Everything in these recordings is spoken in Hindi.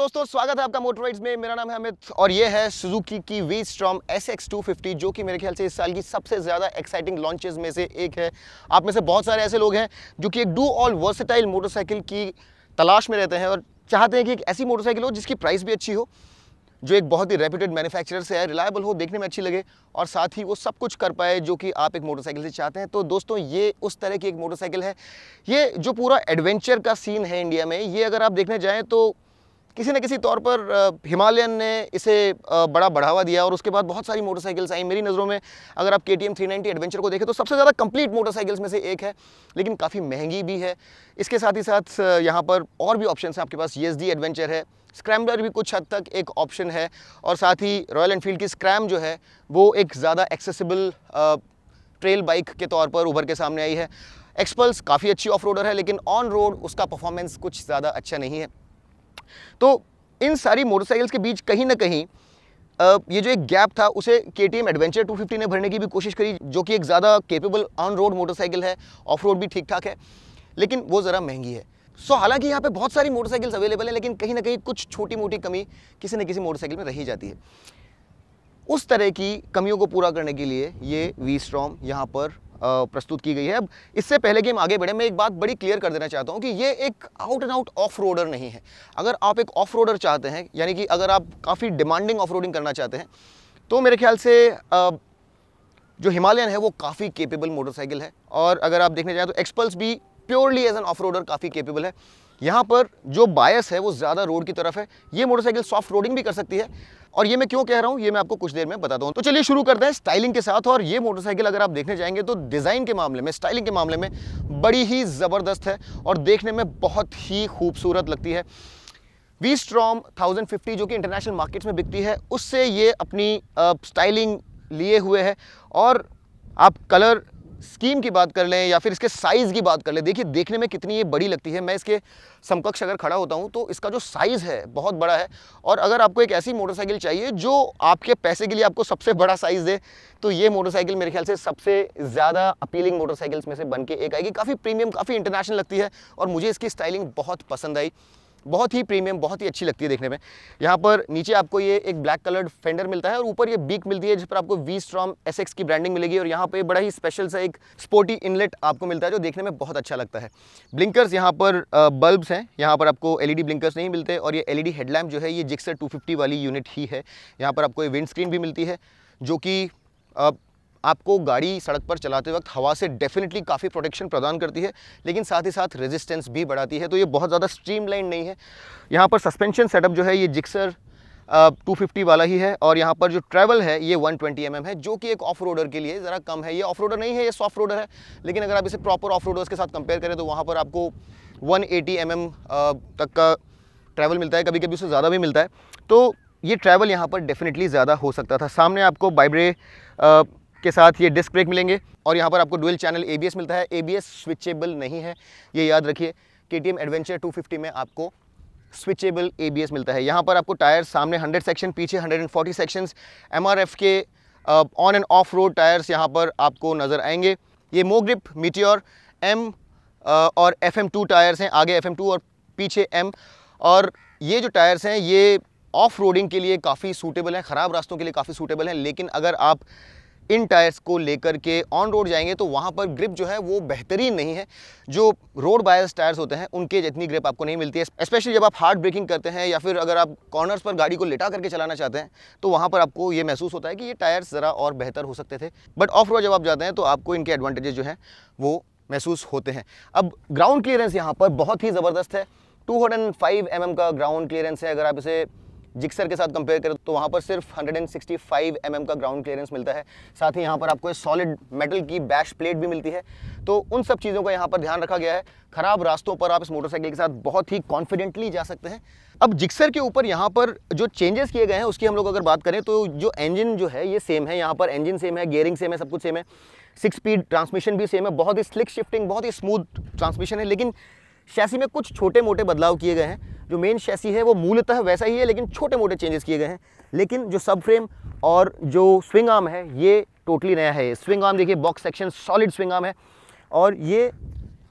दोस्तों, स्वागत है आपका मोटराइड्स में। मेरा नाम है अमित और ये है सुजुकी की V Strom S X two fifty जो कि मेरे ख्याल से इस साल की सबसे ज़्यादा एक्साइटिंग लॉन्चेस में से एक है। आप में से बहुत सारे ऐसे लोग हैं जो कि एक डू ऑल वर्सेटाइल मोटरसाइकिल की तलाश में रहते हैं और चाहते हैं कि एक ऐसी मोटरसाइकिल हो जिसकी प्राइस भी अच्छी हो, जो एक बहुत ही रेप्यूटेड मैन्युफैक्चरर से है रिलायबल हो, देखने में अच्छी लगे और साथ ही वो सब कुछ कर पाए, जो कि आप एक मोटरसाइकिल से चाहते हैं। तो दोस्तों, ये उस तरह की एक मोटरसाइकिल है। ये जो पूरा एडवेंचर का सीन है इंडिया में, ये अगर आप देखने जाएँ तो किसी न किसी तौर पर हिमालयन ने इसे बड़ा बढ़ावा दिया और उसके बाद बहुत सारी मोटरसाइकिल्स आई। मेरी नज़रों में अगर आप K T M three ninety adventure को देखें तो सबसे ज़्यादा कंप्लीट मोटरसाइकिल्स में से एक है, लेकिन काफ़ी महँगी भी है। इसके साथ ही साथ यहाँ पर और भी ऑप्शन हैं। आपके पास ये एडवेंचर है स्क्रैम्बलर भी कुछ हद तक एक ऑप्शन है और साथ ही रॉयल एनफील्ड की स्क्रैम जो है, वो एक ज़्यादा एक्सेसिबल ट्रेल बाइक के तौर पर उभर के सामने आई है। एक्सपल्स काफ़ी अच्छी ऑफ़ रोडर है, लेकिन ऑन रोड उसका परफॉर्मेंस कुछ ज़्यादा अच्छा नहीं है। तो इन सारी मोटरसाइकिल्स के बीच कहीं ना कहीं ये जो एक गैप था, उसे K T M adventure to ने भरने की भी कोशिश करी, जो कि एक ज़्यादा केपेबल ऑन रोड मोटरसाइकिल है ऑफ़ रोड भी ठीक ठाक है, लेकिन वो ज़रा महँगी है। सो हालाँकि यहाँ पे बहुत सारी मोटरसाइकिल्स अवेलेबल हैं, लेकिन कहीं ना कहीं कुछ छोटी मोटी कमी किसी न किसी मोटरसाइकिल में रही जाती है। उस तरह की कमियों को पूरा करने के लिए ये वी स्ट्रॉम यहाँ पर प्रस्तुत की गई है। अब इससे पहले कि हम आगे बढ़े, मैं एक बात बड़ी क्लियर कर देना चाहता हूँ कि ये एक out and out off roader नहीं है। अगर आप एक ऑफ़ रोडर चाहते हैं, यानी कि अगर आप काफ़ी डिमांडिंग ऑफ़ रोडिंग करना चाहते हैं तो मेरे ख्याल से जो हिमालयन है वो काफ़ी केपेबल मोटरसाइकिल है। और अगर आप देखने जाएँ तो एक्सपल्स भी purely as an off roader काफ़ी केपेबल है। यहाँ पर जो बायस है वो ज़्यादा रोड की तरफ़ है। ये मोटरसाइकिल सॉफ्ट रोडिंग भी कर सकती है। और ये मैं क्यों कह रहा हूँ, ये मैं आपको कुछ देर में बताता हूँ तो चलिए शुरू करते हैं स्टाइलिंग के साथ, और ये मोटरसाइकिल अगर आप देखने जाएँगे तो डिज़ाइन के मामले में, स्टाइलिंग के मामले में बड़ी ही ज़बरदस्त है और देखने में बहुत ही खूबसूरत लगती है। वी स्ट्रॉम थाउज़ेंड जो कि इंटरनेशनल मार्केट्स में बिकती है, उससे ये अपनी स्टाइलिंग लिए हुए है। और आप कलर स्कीम की बात कर लें या फिर इसके साइज़ की बात कर लें, देखिए, देखने में कितनी ये बड़ी लगती है। मैं इसके समकक्ष अगर खड़ा होता हूँ तो इसका जो साइज़ है, बहुत बड़ा है। और अगर आपको एक ऐसी मोटरसाइकिल चाहिए, जो आपके पैसे के लिए आपको सबसे बड़ा साइज़ दे तो ये मोटरसाइकिल मेरे ख्याल से सबसे ज़्यादा अपीलिंग मोटरसाइकिल्स में से बन एक आएगी। काफ़ी प्रीमियम काफ़ी इंटरनेशनल लगती है, और मुझे इसकी स्टाइलिंग बहुत पसंद आई। बहुत ही प्रीमियम बहुत ही अच्छी लगती है देखने में। यहाँ पर नीचे आपको ये एक ब्लैक कलर्ड फेंडर मिलता है और ऊपर ये बीक मिलती है, जिस पर आपको वी स्ट्रॉम एस की ब्रांडिंग मिलेगी और यहाँ पर बड़ा ही स्पेशल सा एक स्पोर्टी इनलेट आपको मिलता है, जो देखने में बहुत अच्छा लगता है। ब्लिंकर्स यहाँ पर बल्ब्स हैं, यहाँ पर आपको एलईडी ब्लिंकर्स नहीं मिलते और ये एलईडी हेडलैम्प जो है, ये जिक्सर 250 वाली यूनिट ही है। यहाँ पर आपको ये विंड स्क्रीन भी मिलती है, जो कि आपको गाड़ी सड़क पर चलाते वक्त हवा से डेफिनेटली काफ़ी प्रोटेक्शन प्रदान करती है, लेकिन साथ ही साथ रेजिस्टेंस भी बढ़ाती है तो ये बहुत ज़्यादा स्ट्रीमलाइन नहीं है। यहाँ पर सस्पेंशन सेटअप जो है, ये जिक्सर टू फिफ्टी वाला ही है, और यहाँ पर जो ट्रैवल है, ये 120 ट्वेंटी mm है, जो कि एक ऑफ़ रोडर के लिए ज़रा कम है। ये ऑफ़ रोडर नहीं है, ये सॉफ्ट रोडर है, लेकिन अगर आप इसे प्रॉपर ऑफ़ रोडर्स के साथ कंपेयर करें तो वहाँ पर आपको 180 एटी mm तक का ट्रैवल मिलता है कभी कभी उससे ज़्यादा भी मिलता है। तो ये ट्रैवल यहाँ पर डेफिनेटली ज़्यादा हो सकता था। सामने आपको बाइब्रे के साथ ये डिस्क ब्रेक मिलेंगे। और यहाँ पर आपको डुअल चैनल एबीएस मिलता है। एबीएस स्विचेबल नहीं है। ये याद रखिए के टी एडवेंचर 250 में आपको स्विचेबल एबीएस मिलता है। यहाँ पर आपको टायर सामने 100 सेक्शन पीछे 140 सेक्शंस एमआरएफ के on and off road tyres यहाँ पर आपको नज़र आएँगे। ये मोग्रिप मीटियोर एम और एफ़ एम टू टायर्स हैं। आगे एफ़ एम टू और पीछे एम और ये जो टायर्स हैं, ये ऑफ़ रोडिंग के लिए काफ़ी सूटेबल हैं। ख़राब रास्तों के लिए काफ़ी सूटेबल हैं। लेकिन अगर आप इन टायर्स को लेकर के ऑन रोड जाएँगे तो वहाँ पर ग्रिप जो है वो बेहतरीन नहीं है। जो रोड बायस टायर्स होते हैं, उनके जितनी ग्रिप आपको नहीं मिलती है स्पेशली जब आप हार्ड ब्रेकिंग करते हैं या फिर अगर आप कॉर्नर्स पर गाड़ी को लेटा करके चलाना चाहते हैं तो वहाँ पर आपको ये महसूस होता है कि ये टायर्स ज़रा और बेहतर हो सकते थे। बट ऑफ़ रोड जब आप जाते हैं तो आपको इनके एडवांटेजेस जो हैं, वो महसूस होते हैं। अब ग्राउंड क्लियरेंस यहाँ पर बहुत ही ज़बरदस्त है। टू हंड्रेड फाइव एम का ग्राउंड क्लियरेंस है, अगर आप इसे जिक्सर के साथ कंपेयर करें तो वहाँ पर सिर्फ़ 165 mm का ग्राउंड क्लियरेंस मिलता है। साथ ही यहाँ पर आपको सॉलिड मेटल की बैश प्लेट भी मिलती है। तो उन सब चीज़ों का यहाँ पर ध्यान रखा गया है। खराब रास्तों पर आप इस मोटरसाइकिल के साथ बहुत ही कॉन्फिडेंटली जा सकते हैं। अब जिक्सर के ऊपर यहाँ पर जो चेंजेस किए गए हैं, उसकी हम लोग अगर बात करें तो जो इंजन जो है, ये सेम है। यहाँ पर इंजन सेम है गेयरिंग सेम है, सब कुछ सेम है। सिक्स स्पीड ट्रांसमिशन भी सेम है। बहुत ही स्लिक शिफ्टिंग बहुत ही स्मूथ ट्रांसमिशन है। लेकिन शैसी में कुछ छोटे मोटे बदलाव किए गए हैं। जो मेन शैसी है, वो मूलतः वैसा ही है, लेकिन छोटे मोटे चेंजेस किए गए हैं। लेकिन जो सब फ्रेम और जो स्विंग आर्म है, ये टोटली नया है। स्विंग आर्म देखिए box section solid swing arm है। और ये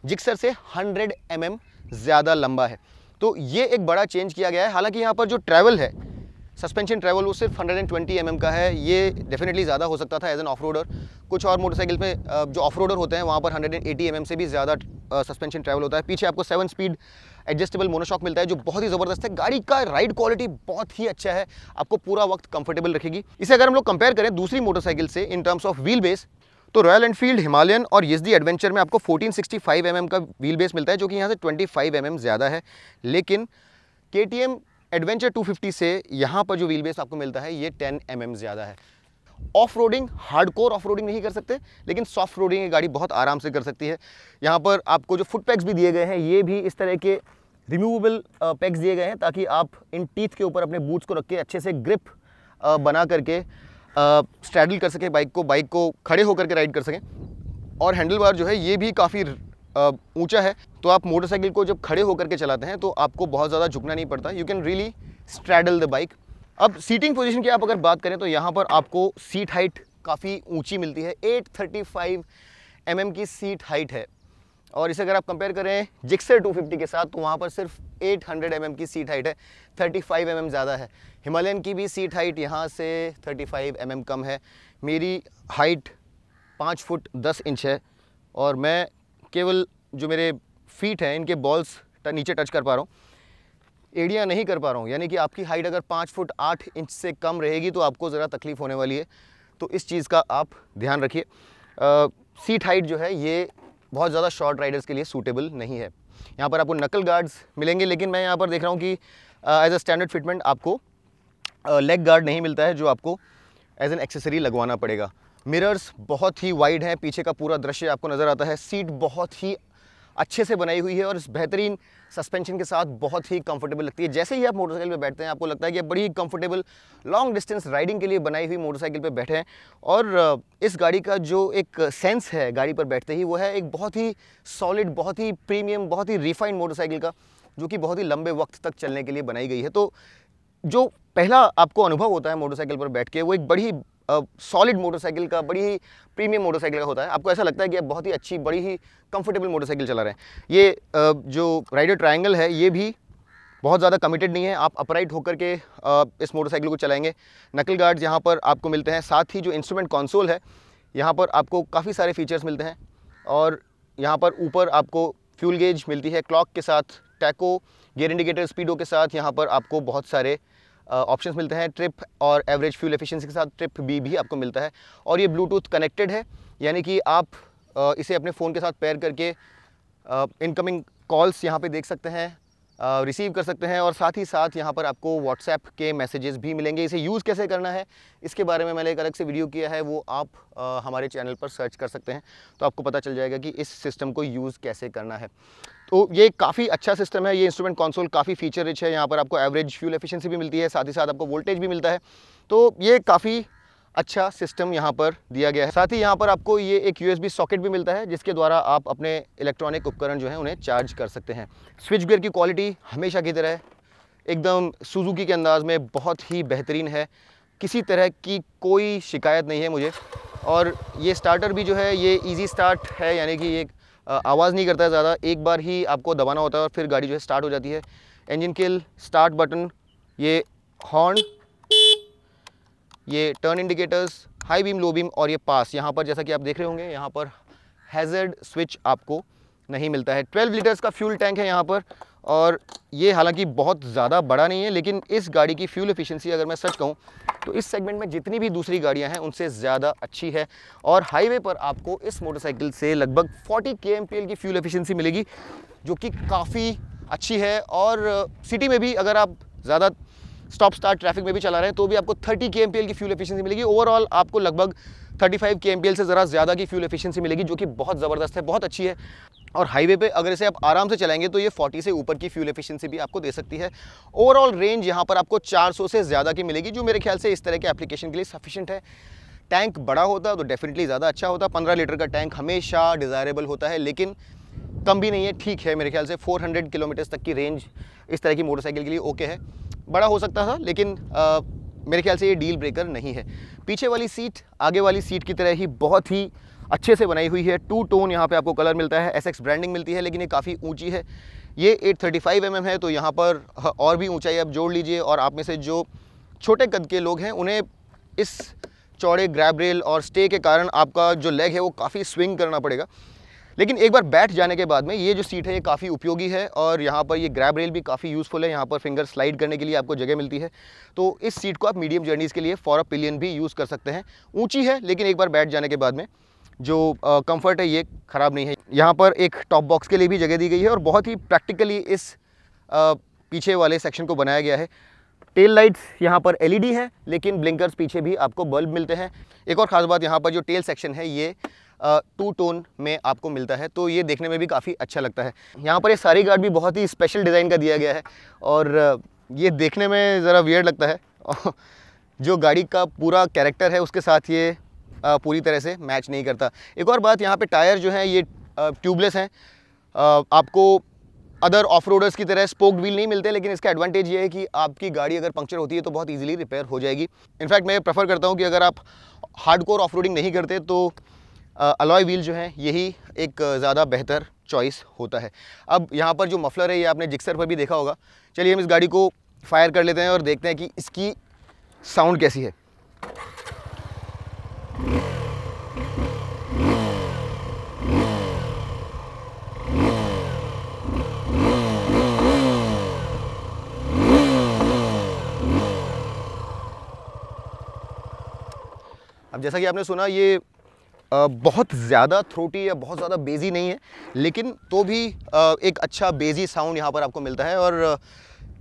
जिक्सर से 100 एम mm ज़्यादा लंबा है। तो ये एक बड़ा चेंज किया गया है। हालाँकि यहाँ पर जो ट्रैवल है सस्पेंशन ट्रैवल वो सिर्फ़ 120 ट्वेंटी mm का है। ये डेफिनेटली ज़्यादा हो सकता था एज एन ऑफ़ रोडर कुछ और मोटरसाइकिल में जो ऑफ़ रोडर होते हैं, वहाँ पर 180 mm से भी ज़्यादा सस्पेंशन ट्रैवल होता है। पीछे आपको सेवन स्पीड एडजस्टेबल मोनोशॉक मिलता है, जो बहुत ही ज़बरदस्त है। गाड़ी का राइड क्वालिटी बहुत ही अच्छा है, आपको पूरा वक्त कंफर्टेबल रखेगी। इसे अगर हम लोग कंपेयर करें दूसरी मोटरसाइकिल से in terms of wheel base तो रॉयल एनफील्ड हिमालयन और दी एडवेंचर में आपको 1465 mm का व्हील बेस मिलता है, जो कि यहाँ से 25 mm ज़्यादा है। लेकिन के टी एम एडवेंचर 250 से यहाँ पर जो व्हील बेस आपको मिलता है, ये 10 mm ज़्यादा है। Off roading hardcore off roading नहीं कर सकते, लेकिन सॉफ्ट रोडिंग ये गाड़ी बहुत आराम से कर सकती है। यहाँ पर आपको जो फुट पैक्स भी दिए गए हैं, ये भी इस तरह के रिमूवेबल पैक्स दिए गए हैं ताकि आप इन टीथ के ऊपर अपने बूट्स को रख के अच्छे से ग्रिप बना करके स्ट्रैडल कर सकें बाइक को बाइक को खड़े होकर के राइड कर सकें। और हैंडल बार जो है, ये भी काफ़ी ऊँचा है। तो आप मोटरसाइकिल को जब खड़े होकर के चलाते हैं तो आपको बहुत ज़्यादा झुकना नहीं पड़ता। You can really straddle the bike अब सीटिंग पोजीशन की आप अगर बात करें तो यहाँ पर आपको सीट हाइट काफ़ी ऊँची मिलती है। 835 थर्टी mm की सीट हाइट है। और इसे अगर आप कंपेयर करें जिक्सर 250 के साथ तो वहाँ पर सिर्फ़ 800 हंड्रेड mm की सीट हाइट है 35 फाइव mm ज़्यादा है। हिमालयन की भी सीट हाइट यहाँ से 35 फाइव mm कम है। मेरी हाइट पाँच फुट दस इंच है और मैं केवल जो मेरे फीट हैं, इनके बॉल्स नीचे टच कर पा रहा हूँ। एड़ियाँ नहीं कर पा रहा हूँ, यानी कि आपकी हाइट अगर पाँच फुट आठ इंच से कम रहेगी तो आपको ज़रा तकलीफ़ होने वाली है। तो इस चीज़ का आप ध्यान रखिए। सीट हाइट जो है, ये बहुत ज़्यादा शॉर्ट राइडर्स के लिए सूटेबल नहीं है। यहाँ पर आपको नकल गार्ड्स मिलेंगे, लेकिन मैं यहाँ पर देख रहा हूँ कि एज अ स्टैंडर्ड फिटमेंट आपको लेग गार्ड नहीं मिलता है, जो आपको एज एन एक्सेसरी लगवाना पड़ेगा। मिरर्स बहुत ही वाइड हैं, पीछे का पूरा दृश्य आपको नज़र आता है सीट बहुत ही अच्छे से बनाई हुई है और इस बेहतरीन सस्पेंशन के साथ बहुत ही कंफर्टेबल लगती है। जैसे ही आप मोटरसाइकिल पे बैठते हैं, आपको लगता है कि बड़ी कंफर्टेबल लॉन्ग डिस्टेंस राइडिंग के लिए बनाई हुई मोटरसाइकिल पे बैठे हैं। और इस गाड़ी का जो एक सेंस है गाड़ी पर बैठते ही, वो है एक बहुत ही सॉलिड बहुत ही प्रीमियम बहुत ही रिफाइंड मोटरसाइकिल का, जो कि बहुत ही लंबे वक्त तक चलने के लिए बनाई गई है। तो जो पहला आपको अनुभव होता है मोटरसाइकिल पर बैठ के, वो एक बड़ी सॉलिड मोटरसाइकिल का, बड़ी ही प्रीमियम मोटरसाइकिल का होता है। आपको ऐसा लगता है कि आप बहुत ही अच्छी, बड़ी ही कंफर्टेबल मोटरसाइकिल चला रहे हैं। ये जो राइडर ट्रायंगल है, ये भी बहुत ज़्यादा कमिटेड नहीं है। आप अपराइट होकर के इस मोटरसाइकिल को चलाएँगे। नकल गार्ड्स यहाँ पर आपको मिलते हैं। साथ ही जो इंस्ट्रूमेंट कॉन्सोल है, यहाँ पर आपको काफ़ी सारे फीचर्स मिलते हैं। और यहाँ पर ऊपर आपको फ्यूल गेज मिलती है। क्लॉक के साथ टैको गियर इंडिकेटर स्पीडो के साथ यहाँ पर आपको बहुत सारे ऑप्शंस मिलते हैं ट्रिप और एवरेज फ्यूल एफिशिएंसी के साथ ट्रिप बी भी आपको मिलता है। और ये ब्लूटूथ कनेक्टेड है, यानी कि आप इसे अपने फ़ोन के साथ पेयर करके इनकमिंग कॉल्स यहाँ पे देख सकते हैं रिसीव कर सकते हैं और साथ ही साथ यहाँ पर आपको व्हाट्सएप के मैसेजेस भी मिलेंगे। इसे यूज़ कैसे करना है, इसके बारे में मैंने एक अलग से वीडियो किया है, वो आप हमारे चैनल पर सर्च कर सकते हैं तो आपको पता चल जाएगा कि इस सिस्टम को यूज़ कैसे करना है। तो ये काफ़ी अच्छा सिस्टम है, ये इंस्ट्रूमेंट कॉन्सोल काफ़ी फीचर रिच है, यहाँ पर आपको एवरेज फ्यूल एफिशिएंसी भी मिलती है, साथ ही साथ आपको वोल्टेज भी मिलता है। तो ये काफ़ी अच्छा सिस्टम यहाँ पर दिया गया है। साथ ही यहाँ पर आपको ये एक यूएसबी सॉकेट भी मिलता है, जिसके द्वारा आप अपने इलेक्ट्रॉनिक उपकरण जो है उन्हें चार्ज कर सकते हैं। स्विच गियर की क्वालिटी हमेशा की तरह, एकदम सुजुकी के अंदाज में बहुत ही बेहतरीन है। किसी तरह की कोई शिकायत नहीं है मुझे। और ये स्टार्टर भी जो है, ये ईजी स्टार्ट है, यानी कि ये आवाज़ नहीं करता है ज़्यादा। एक बार ही आपको दबाना होता है और फिर गाड़ी जो है स्टार्ट हो जाती है। इंजन किल स्टार्ट बटन ये हॉर्न ये turn indicators high beam low beam और ये पास यहाँ पर जैसा कि आप देख रहे होंगे, यहाँ पर हैज़र्ड स्विच आपको नहीं मिलता है। 12 लीटर्स का फ्यूल टैंक है यहाँ पर। और ये हालाँकि बहुत ज़्यादा बड़ा नहीं है, लेकिन इस गाड़ी की फ्यूल एफिशिएंसी अगर मैं सच कहूँ तो इस सेगमेंट में जितनी भी दूसरी गाड़ियाँ हैं, उनसे ज़्यादा अच्छी है। और हाईवे पर आपको इस मोटरसाइकिल से लगभग 40 के की फ्यूल एफिशिएंसी मिलेगी, जो कि काफ़ी अच्छी है। और सिटी में भी अगर आप ज़्यादा स्टॉप स्टार्ट ट्रैफ़िक में भी चला रहे हैं तो भी आपको 30 के की फ्यूल एफिशिएंसी मिलेगी। ओवरऑल आपको लगभग 35 के से ज़रा ज़्यादा की फ्यूल एफिशिएंसी मिलेगी, जो कि बहुत ज़बरदस्त है, बहुत अच्छी है। और हाईवे पे अगर इसे आप आराम से चलाएँगे तो ये 40 से ऊपर की फ्यूल एफिशिएंसी भी आपको दे सकती है। ओवरऑल रेंज यहाँ पर आपको 400 से ज़्यादा की मिलेगी जो मेरे ख्याल से इस तरह के एप्लीकेशन के लिए सफिशेंट है। टैंक बड़ा होता तो डेफिनेटली ज़्यादा अच्छा होता। पंद्रह लीटर का टैंक हमेशा डिज़ायरेबल होता है लेकिन कम भी नहीं है ठीक है मेरे ख्याल से 400 किलोमीटर तक की रेंज इस तरह की मोटरसाइकिल के लिए ओके है। बड़ा हो सकता था लेकिन आ, मेरे ख्याल से ये डील ब्रेकर नहीं है। पीछे वाली सीट आगे वाली सीट की तरह ही बहुत ही अच्छे से बनाई हुई है। टू टोन यहाँ पे आपको कलर मिलता है एस एक्स ब्रांडिंग मिलती है, लेकिन ये काफ़ी ऊँची है। ये 835 थर्टी mm है तो यहाँ पर और भी ऊंचाई आप जोड़ लीजिए, और आप में से जो छोटे कद के लोग हैं, उन्हें इस चौड़े ग्रैब रेल और स्टे के कारण आपका जो लेग है, वो काफ़ी स्विंग करना पड़ेगा। लेकिन एक बार बैठ जाने के बाद में ये जो सीट है, ये काफ़ी उपयोगी है, और यहाँ पर ये ग्रैब रेल भी काफ़ी यूज़फुल है। यहाँ पर फिंगर स्लाइड करने के लिए आपको जगह मिलती है। तो इस सीट को आप मीडियम जर्नीज़ के लिए फॉर अ पिलियन भी यूज़ कर सकते हैं। ऊँची है, लेकिन एक बार बैठ जाने के बाद में जो कंफर्ट है ये ख़राब नहीं है। यहाँ पर एक टॉप बॉक्स के लिए भी जगह दी गई है और बहुत ही प्रैक्टिकली इस आ, पीछे वाले सेक्शन को बनाया गया है। टेल लाइट्स यहाँ पर एलईडी है लेकिन ब्लिंकर्स पीछे भी आपको बल्ब मिलते हैं। एक और ख़ास बात यहाँ पर जो टेल सेक्शन है ये टू टोन में आपको मिलता है तो ये देखने में भी काफ़ी अच्छा लगता है। यहाँ पर ये सारी गार्ड भी बहुत ही स्पेशल डिज़ाइन का दिया गया है और ये देखने में ज़रा वियर्ड लगता है। जो गाड़ी का पूरा कैरेक्टर है उसके साथ ये पूरी तरह से मैच नहीं करता। एक और बात, यहाँ पे टायर जो हैं, ये ट्यूबलेस हैं। आपको अदर ऑफ़ रोडर्स की तरह स्पोक व्हील नहीं मिलते, लेकिन इसका एडवांटेज ये है कि आपकी गाड़ी अगर पंक्चर होती है तो बहुत इजीली रिपेयर हो जाएगी। इनफैक्ट मैं प्रेफर करता हूँ कि अगर आप हार्ड कोर ऑफ़ नहीं करते तो अलॉय व्हील जो है, यही एक ज़्यादा बेहतर चॉइस होता है। अब यहाँ पर जो मफलर है, ये आपने जिक्सर पर भी देखा होगा। चलिए हम इस गाड़ी को फायर कर लेते हैं और देखते हैं कि इसकी साउंड कैसी है। अब जैसा कि आपने सुना, ये बहुत ज़्यादा थ्रोटी या बहुत ज़्यादा बेजी नहीं है, लेकिन तो भी एक अच्छा बेजी साउंड यहाँ पर आपको मिलता है और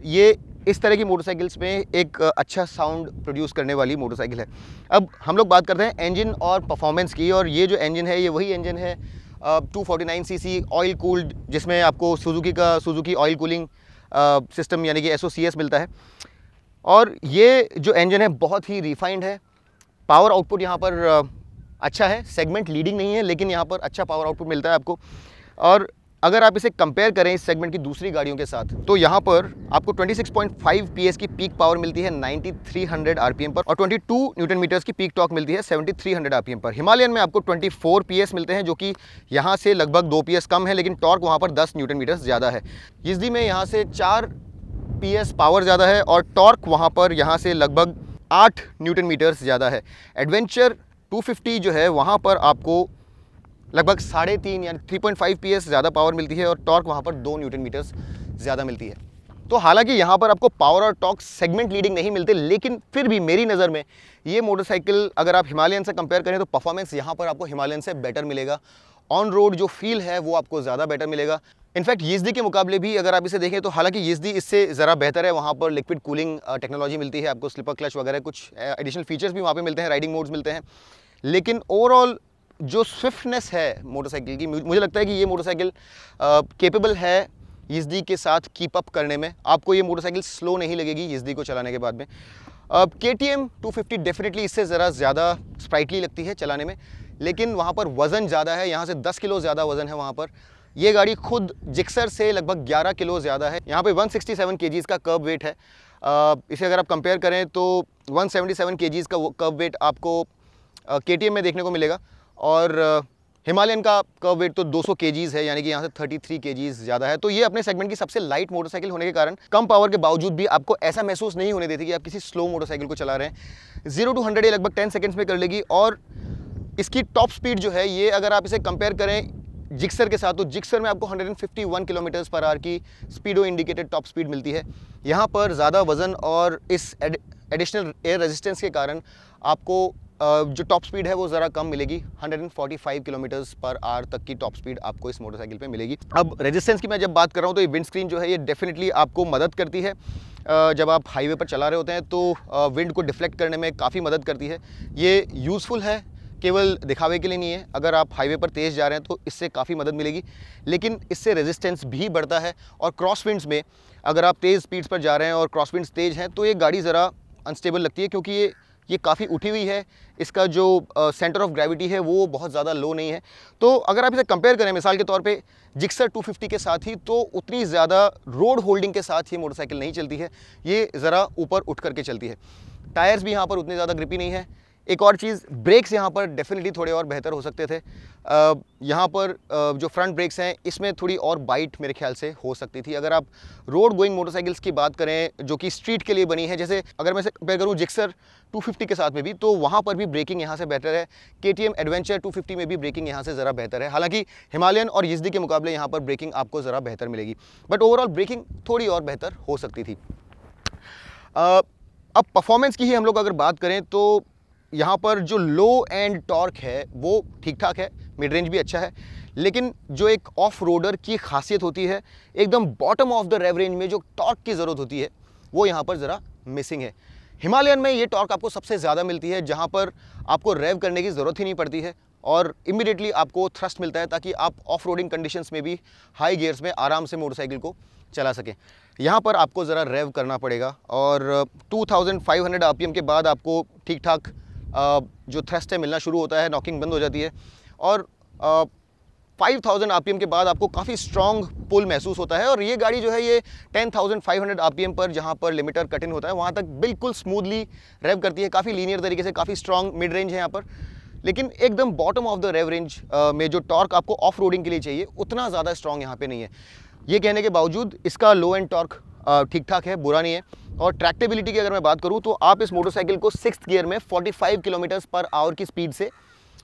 ये इस तरह की मोटरसाइकिल्स में एक अच्छा साउंड प्रोड्यूस करने वाली मोटरसाइकिल है। अब हम लोग बात करते हैं इंजन और परफॉर्मेंस की और ये जो इंजन है, ये वही इंजन है two forty nine C C oil cooled जिसमें आपको सुजुकी का सुजुकी ऑयल कूलिंग सिस्टम यानी कि एस मिलता है। और ये जो इंजन है, बहुत ही रिफाइंड है पावर आउटपुट यहाँ पर अच्छा है सेगमेंट लीडिंग नहीं है, लेकिन यहाँ पर अच्छा पावर आउटपुट मिलता है आपको। और अगर आप इसे कंपेयर करें इस सेगमेंट की दूसरी गाड़ियों के साथ तो यहाँ पर आपको 26.5 पीएस की पीक पावर मिलती है 9300 आरपीएम पर, और 22 न्यूटन मीटर्स की पीक टॉक मिलती है 7300 आरपीएम पर। हिमालयन में आपको 24 पीएस मिलते हैं, जो कि यहाँ से लगभग 2 पीएस कम है, लेकिन टॉर्क वहाँ पर 10 न्यूटन मीटर्स ज़्यादा है। इजदी में यहाँ से चार पी पावर ज़्यादा है, और टॉर्क वहाँ पर यहाँ से लगभग आठ न्यूटन मीटर्स ज़्यादा है। एडवेंचर 250 जो है, वहाँ पर आपको लगभग साढ़े तीन यानी 3.5 पॉइंट ज़्यादा पावर मिलती है और टॉर्क वहाँ पर दो न्यूटन मीटर्स ज़्यादा मिलती है। तो हालाँकि यहाँ पर आपको पावर और टॉर्क सेगमेंट लीडिंग नहीं मिलते, लेकिन फिर भी मेरी नज़र में ये मोटरसाइकिल अगर आप हिमालयन से कंपेयर करें तो परफॉर्मेंस यहाँ पर आपको हिमालयन से बेटर मिलेगा। ऑन रोड जो फील है, वो आपको ज़्यादा बेटर मिलेगा। इनफैक्ट यीजदी के मुकाबले भी अगर आप इसे देखें तो हालाँकि यीजदी इससे ज़रा बेहतर है। वहाँ पर लिक्विड कूलिंग टेक्नोलॉजी मिलती है आपको स्लिपर क्लच वगैरह कुछ एडिशनल फीचर्स भी वहाँ पे मिलते हैं राइडिंग मोड्स मिलते हैं। लेकिन ओवरऑल जो स्विफ्टनेस है मोटरसाइकिल की मुझे लगता है कि ये मोटरसाइकिल केपेबल है यीजदी के साथ कीप अप करने में। आपको ये मोटरसाइकिल स्लो नहीं लगेगी यीजदी को चलाने के बाद में। के टी एम डेफिनेटली इससे ज़रा ज़्यादा स्प्राइटली लगती है चलाने में। लेकिन वहाँ पर वज़न ज़्यादा है यहाँ से 10 किलो ज़्यादा वज़न है वहाँ पर। ये गाड़ी खुद जिक्सर से लगभग 11 किलो ज़्यादा है। यहाँ पे 167 सिक्सटी का कर्ब वेट है। आ, इसे अगर आप कंपेयर करें तो 177 सेवेंटी का कर्ब वेट आपको के में देखने को मिलेगा। और हिमालयन का कर्व वेट तो 200 सौ है यानी कि यहाँ से 33 के ज़्यादा है। तो ये अपने सेगमेंट की सबसे लाइट मोटरसाइकिल होने के कारण कम पावर के बावजूद भी आपको ऐसा महसूस नहीं होने देती कि आप किसी स्लो मोटरसाइकिल को चला रहे हैं। ज़ीरो टू हंड्रेड ये लगभग टेन सेकेंड्स में कर लेगी और इसकी टॉप स्पीड जो है, ये अगर आप इसे कंपेयर करें जिक्सर के साथ तो जिक्सर में आपको 151 किलोमीटर्स पर आवर की स्पीडो इंडिकेटेड टॉप स्पीड मिलती है। यहाँ पर ज़्यादा वज़न और इस एडिशनल एयर रेजिस्टेंस के कारण आपको जो टॉप स्पीड है, वो ज़रा कम मिलेगी। 145 किलोमीटर्स पर आर तक की टॉप स्पीड आपको इस मोटरसाइकिल पे मिलेगी। अब रेजिस्टेंस की मैं जब बात कर रहा हूँ तो ये विंड स्क्रीन जो है, ये डेफिनेटली आपको मदद करती है। जब आप हाईवे पर चला रहे होते हैं तो विंड को डिफ्लेक्ट करने में काफ़ी मदद करती है। ये यूज़फुल है केवल दिखावे के लिए नहीं है। अगर आप हाईवे पर तेज़ जा रहे हैं तो इससे काफ़ी मदद मिलेगी। लेकिन इससे रेजिस्टेंस भी बढ़ता है और क्रॉस विंड्स में अगर आप तेज़ स्पीड्स पर जा रहे हैं और क्रॉस विंड्स तेज़ हैं तो ये गाड़ी ज़रा अनस्टेबल लगती है क्योंकि ये ये काफ़ी उठी हुई है। इसका जो सेंटर ऑफ़ ग्रेविटी है, वो बहुत ज़्यादा लो नहीं है। तो अगर आप इसे कंपेयर करें मिसाल के तौर पे जिक्सर 250 के साथ ही तो उतनी ज़्यादा रोड होल्डिंग के साथ ये मोटरसाइकिल नहीं चलती है। ये ज़रा ऊपर उठ करके चलती है। टायर्स भी यहाँ पर उतने ज़्यादा ग्रिपी नहीं है। एक और चीज़, ब्रेक्स यहाँ पर डेफिनेटली थोड़े और बेहतर हो सकते थे। यहाँ पर जो फ्रंट ब्रेक्स हैं, इसमें थोड़ी और बाइट मेरे ख्याल से हो सकती थी। अगर आप रोड गोइंग मोटरसाइकिल्स की बात करें, जो कि स्ट्रीट के लिए बनी है, जैसे अगर मैं कंपेयर करूँ जिक्सर 250 के साथ में भी तो वहाँ पर भी ब्रेकिंग यहाँ से बेहतर है। के टी एडवेंचर 250 में भी ब्रेकिंग यहाँ से ज़रा बेहतर है। हालाँकि हिमालयन और यजदी के मुकाबले यहाँ पर ब्रेकिंग आपको ज़रा बेहतर मिलेगी। बट ओवरऑल ब्रेकिंग थोड़ी और बेहतर हो सकती थी। अब परफॉर्मेंस की ही हम लोग अगर बात करें तो यहाँ पर जो लो एंड टॉर्क है, वो ठीक ठाक है मिड रेंज भी अच्छा है, लेकिन जो एक ऑफ़ रोडर की खासियत होती है, एकदम bottom of the rev range में जो टॉर्क की ज़रूरत होती है, वो यहाँ पर ज़रा मिसिंग है। हिमालयन में ये टॉर्क आपको सबसे ज़्यादा मिलती है, जहाँ पर आपको रेव करने की ज़रूरत ही नहीं पड़ती है और इमिडिएटली आपको थ्रस्ट मिलता है ताकि आप ऑफ़ रोडिंग कंडीशंस में भी हाई गियर्स में आराम से मोटरसाइकिल को चला सकें। यहाँ पर आपको ज़रा रेव करना पड़ेगा और 2500 आरपीएम के बाद आपको ठीक ठाक जो थ्रस्ट है मिलना शुरू होता है नॉकिंग बंद हो जाती है। और फाइव थाउज़ेंड आर के बाद आपको काफ़ी स्ट्रॉन्ग पुल महसूस होता है और ये गाड़ी जो है ये ten thousand five hundred R पर, जहाँ पर लिमिटर कट इन होता है, वहाँ तक बिल्कुल स्मूथली रेव करती है। काफ़ी लीनियर तरीके से, काफ़ी स्ट्रॉन्ग मिड रेंज है यहाँ पर। लेकिन एकदम bottom of the rev range में जो टॉर्क आपको ऑफ़ रोडिंग के लिए चाहिए, उतना ज़्यादा स्ट्रॉन्ग यहाँ पे नहीं है। ये कहने के बावजूद इसका लो एंड टॉर्क ठीक ठाक है, बुरा नहीं है। और ट्रैक्टेबिलिटी की अगर मैं बात करूँ तो आप इस मोटरसाइकिल को सिक्स गियर में 45 किलोमीटर्स पर आवर की स्पीड से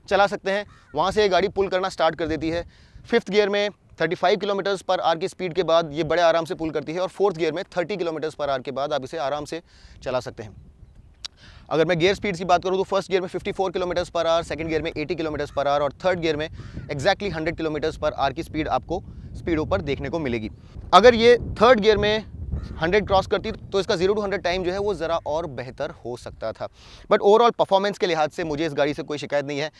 चला सकते हैं। वहाँ से ये गाड़ी पुल करना स्टार्ट कर देती है। फिफ्थ गियर में 35 किलोमीटर्स पर आर की स्पीड के बाद ये बड़े आराम से पुल करती है और फोर्थ गियर में 30 किलोमीटर्स पर आर के बाद आप इसे आराम से चला सकते हैं। अगर मैं गियर स्पीड की बात करूँ तो फ़र्स्ट गियर में 54 किलोमीटर्स पर आर सेकंड गियर में 80 किलोमीटर्स पर आर और थर्ड गियर में एक्जैक्टली 100 किलोमीटर्स पर आर की स्पीड आपको स्पीडों पर देखने को मिलेगी। अगर ये थर्ड गियर में हंड्रेड क्रॉस करती तो इसका ज़ीरो टू हंड्रेड टाइम जो है वो ज़रा और बेहतर हो सकता था। बट ओवरऑल परफॉर्मेंस के लिहाज से मुझे इस गाड़ी से कोई शिकायत नहीं है।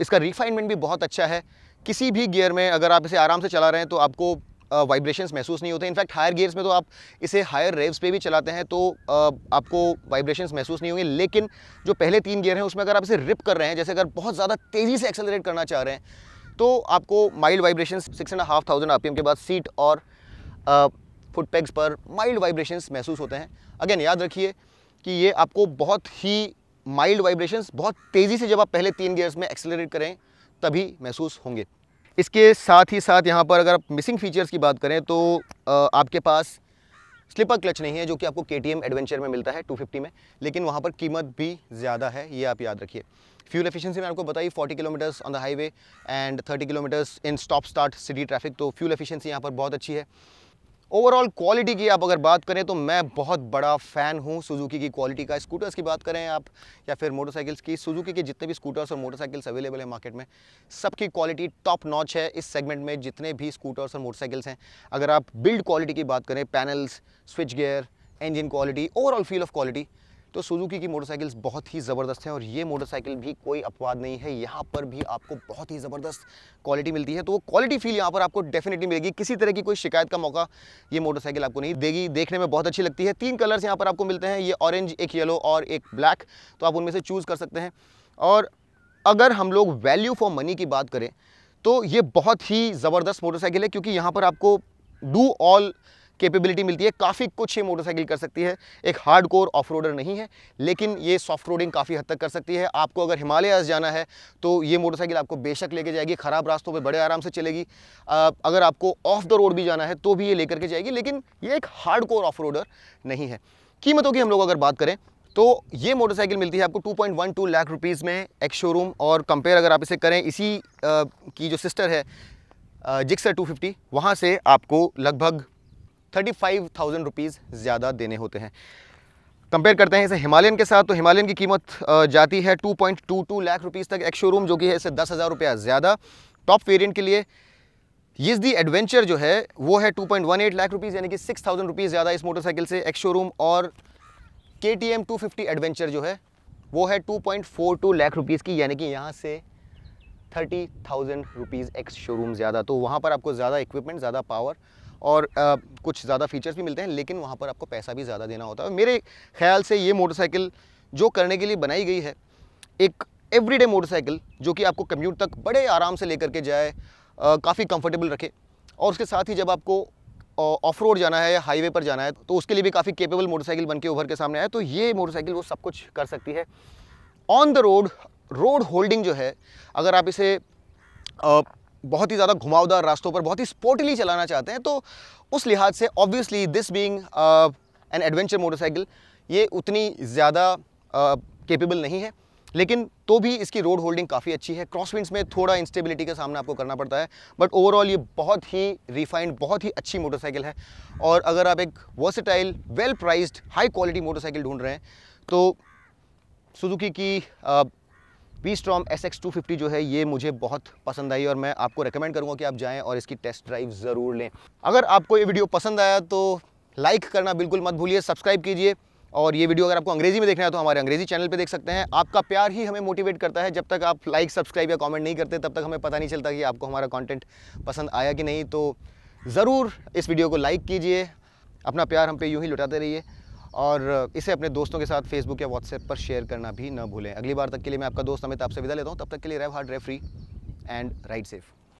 इसका रिफाइनमेंट भी बहुत अच्छा है। किसी भी गियर में अगर आप इसे आराम से चला रहे हैं तो आपको वाइब्रेशंस महसूस नहीं होते। इनफैक्ट हायर गियर्स में तो आप इसे हायर रेव्स पे भी चलाते हैं तो आपको वाइब्रेशंस महसूस नहीं होंगे। लेकिन जो पहले तीन गियर हैं, उसमें अगर आप इसे रिप कर रहे हैं, जैसे अगर बहुत ज़्यादा तेज़ी से एक्सेलरेट करना चाह रहे हैं तो आपको mild vibration six and half thousand R के बाद सीट और फुट पैग्स पर माइल्ड वाइब्रेशंस महसूस होते हैं। अगेन याद रखिए कि ये आपको बहुत ही माइल्ड वाइब्रेशंस बहुत तेज़ी से जब आप पहले तीन गियर्स में एक्सेलरेट करें, तभी महसूस होंगे। इसके साथ ही साथ यहाँ पर अगर आप मिसिंग फीचर्स की बात करें तो आपके पास स्लिपर क्लच नहीं है, जो कि आपको के एडवेंचर में मिलता है 250 में, लेकिन वहाँ पर कीमत भी ज़्यादा है, ये आप याद रखिए। फ्यूल एफिशिएंसी मैं आपको बताई 40 kilometres on the highway and 30 kilometres in stop start city traffic तो फ्यूल एफिशिएंसी यहाँ पर बहुत अच्छी है। ओवरऑल क्वालिटी की आप अगर बात करें तो मैं बहुत बड़ा फ़ैन हूँ सुजुकी की क्वालिटी का। स्कूटर्स की बात करें आप, या फिर मोटरसाइकिल्स की सुजुकी के जितने भी स्कूटर्स और मोटरसाइकिल्स अवेलेबल हैं मार्केट में, सबकी क्वालिटी टॉप नॉच है इस सेगमेंट में, जितने भी स्कूटर्स और मोटरसाइकिल्स हैं। अगर आप बिल्ड क्वालिटी की बात करें panels switch gear engine quality overall feel of quality तो सुजुकी की मोटरसाइकिल्स बहुत ही ज़बरदस्त हैं और ये मोटरसाइकिल भी कोई अपवाद नहीं है। यहाँ पर भी आपको बहुत ही ज़बरदस्त क्वालिटी मिलती है। तो वो क्वालिटी फील यहाँ पर आपको डेफिनेटली मिलेगी। किसी तरह की कोई शिकायत का मौका ये मोटरसाइकिल आपको नहीं देगी। देखने में बहुत अच्छी लगती है। तीन कलर्स यहाँ पर आपको मिलते हैं। ये ऑरेंज एक येलो और एक ब्लैक तो आप उनमें से चूज़ कर सकते हैं। और अगर हम लोग वैल्यू फॉर मनी की बात करें तो ये बहुत ही ज़बरदस्त मोटरसाइकिल है क्योंकि यहाँ पर आपको डू ऑल कैपेबिलिटी मिलती है। काफ़ी कुछ ये मोटरसाइकिल कर सकती है। एक हार्ड कोर ऑफ़ रोडर नहीं है लेकिन ये सॉफ्ट रोडिंग काफ़ी हद तक कर सकती है। आपको अगर हिमालयाज जाना है तो ये मोटरसाइकिल आपको बेशक लेके जाएगी ख़राब रास्तों पर बड़े आराम से चलेगी। अगर आपको ऑफ़ द रोड भी जाना है तो भी ये लेकर के जाएगी लेकिन ये एक हार्ड कोर ऑफ़ रोडर नहीं है। कीमतों की हम लोग अगर बात करें तो ये मोटरसाइकिल मिलती है आपको 2.12 लाख रुपीज़ में एक शोरूम और कंपेयर अगर आप इसे करें इसी आ, की जो सिस्टर है जिक्सर 250 वहाँ से आपको लगभग थर्टी फाइव थाउज़ेंड रुपीज़ ज़्यादा देने होते हैं। कंपेयर करते हैं इसे हिमालयन के साथ तो हिमालयन की कीमत जाती है 2.22 लाख रुपीज़ तक एक शोरूम जो कि है इसे दस हज़ार रुपया ज़्यादा। टॉप वेरिएंट के लिए, ये दी एडवेंचर जो है, वो है 2.18 लाख रुपीज़ यानी कि सिक्स थाउज़ेंड रुपीज़ ज़्यादा इस मोटरसाइकिल से एक्स शोरूम और K T M two fifty adventure जो है, वो है 2.42 लाख रुपीज़ की, यानी कि यहाँ से thirty thousand rupees ex showroom ज़्यादा। तो वहाँ पर आपको ज़्यादा इक्विपमेंट ज़्यादा पावर और आ, कुछ ज़्यादा फीचर्स भी मिलते हैं लेकिन वहाँ पर आपको पैसा भी ज़्यादा देना होता है। मेरे ख्याल से ये मोटरसाइकिल जो करने के लिए बनाई गई है एक एवरीडे मोटरसाइकिल जो कि आपको कम्यूट तक बड़े आराम से लेकर के जाए काफ़ी कंफर्टेबल रखे और उसके साथ ही जब आपको ऑफ़ रोड जाना है या हाईवे पर जाना है तो उसके लिए भी काफ़ी केपेबल मोटरसाइकिल बन के उभर के सामने आए तो ये मोटरसाइकिल वो सब कुछ कर सकती है। On the road road holding जो है अगर आप इसे बहुत ही ज़्यादा घुमावदार रास्तों पर बहुत ही स्पोर्टली चलाना चाहते हैं तो उस लिहाज से obviously this being an adventure motorcycle ये उतनी ज़्यादा केपेबल नहीं है। लेकिन तो भी इसकी रोड होल्डिंग काफ़ी अच्छी है। क्रॉसविंड्स में थोड़ा इंस्टेबिलिटी का सामना आपको करना पड़ता है बट ओवरऑल ये बहुत ही रिफाइंड बहुत ही अच्छी मोटरसाइकिल है। और अगर आप एक versatile well priced high quality motorcycle ढूंढ रहे हैं तो सुजुकी की V Strom S X two fifty जो है, ये मुझे बहुत पसंद आई और मैं आपको रिकमेंड करूँगा कि आप जाएँ और इसकी टेस्ट ड्राइव ज़रूर लें। अगर आपको ये वीडियो पसंद आया तो लाइक करना बिल्कुल मत भूलिए सब्सक्राइब कीजिए और ये वीडियो अगर आपको अंग्रेज़ी में देखना है तो हमारे अंग्रेज़ी चैनल पे देख सकते हैं। आपका प्यार ही हमें मोटिवेट करता है। जब तक आप लाइक सब्सक्राइब या कमेंट नहीं करते, तब तक हमें पता नहीं चलता कि आपको हमारा कंटेंट पसंद आया कि नहीं। तो ज़रूर इस वीडियो को लाइक कीजिए। अपना प्यार हम पे यूँ ही लुटाते रहिए। और इसे अपने दोस्तों के साथ फेसबुक या व्हाट्सएप पर शेयर करना भी न भूलें। अगली बार तक के लिए मैं आपका दोस्त अमित आपसे विदा लेता हूँ। तब तक के लिए rev hard rev free and ride safe